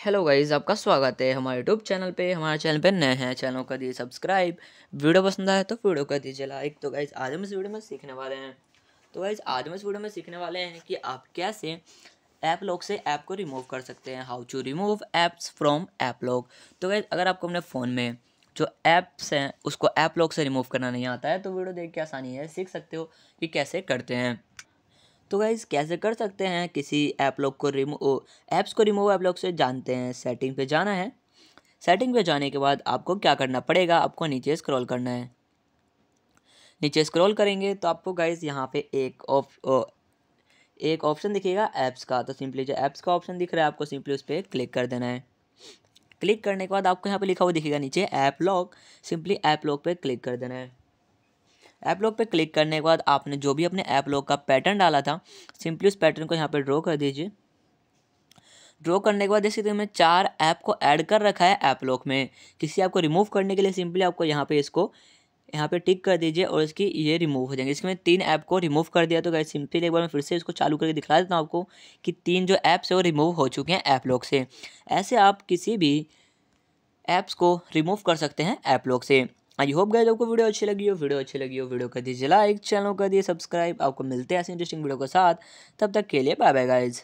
Hello guys आपका स्वागत है हमारे यूट्यूब चैनल पे। हमारे चैनल पे नए हैं, चैनल को दिए सब्सक्राइब। वीडियो पसंद आए तो वीडियो कर दीजिए लाइक। तो गाइज़ आज हम इस वीडियो में सीखने वाले हैं। तो गाइज़ आज हम इस वीडियो में सीखने वाले हैं कि आप कैसे ऐप लॉक से ऐप को रिमूव कर सकते हैं। How to remove apps from app lock. तो गाइज़ अगर आपको अपने फ़ोन में जो ऐप्स हैं, उसको ऐप लॉक से रिमूव करना नहीं आता है तो वीडियो देख के आसानी है, सीख सकते हो कि कैसे करते हैं। तो गाइज़ कैसे कर सकते हैं? किसी ऐप लॉक को रिमूव ऐप्स को रिमूव ऐप लॉक से जानते हैं सेटिंग पे जाना है। सेटिंग पे जाने के बाद आपको क्या करना पड़ेगा? आपको नीचे स्क्रॉल करना है। नीचे स्क्रॉल करेंगे तो आपको गाइज़ यहाँ पे एक ऑफ़ एक ऑप्शन दिखेगा ऐप्स का। तो सिंपली जो ऐप्स का ऑप्शन दिख रहा है, आपको सिंपली उस पर क्लिक कर देना है। क्लिक करने के बाद आपको यहाँ पे लिखा हुआ दिखेगा नीचे app lock simply app lock पे क्लिक कर देना है। ऐप लॉक पे क्लिक करने के बाद आपने जो भी अपने ऐप लॉक का पैटर्न डाला था, सिंपली उस पैटर्न को यहाँ पे ड्रॉ कर दीजिए। ड्रॉ करने के बाद जैसे तो मैंने चार ऐप को ऐड कर रखा है ऐप लॉक में, किसी ऐप को रिमूव करने के लिए सिंपली आपको यहाँ पे इसको, यहाँ पे टिक कर दीजिए और इसकी ये रिमूव हो जाएँगे। इसके मैं तीन ऐप को रिमूव कर दिया तो गाइस सिंपली एक बार मैं फिर से इसको चालू करके दिखला देता हूँ आपको कि तीन जो ऐप्स है वो रिमूव हो चुके हैं ऐप लॉक से। ऐसे आप किसी भी ऐप्स को रिमूव कर सकते हैं ऐप लॉक से। आई होप गए आपको वीडियो अच्छी लगी हो, वीडियो अच्छी लगी हो, वीडियो कर दीजिए लाइक चैनल कर दिए सब्सक्राइब आपको मिलते हैं ऐसे इंटरेस्टिंग वीडियो के साथ। तब तक के लिए बाय बाय गाइज़